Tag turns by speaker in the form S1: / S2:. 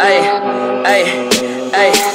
S1: Ay, ay, ay.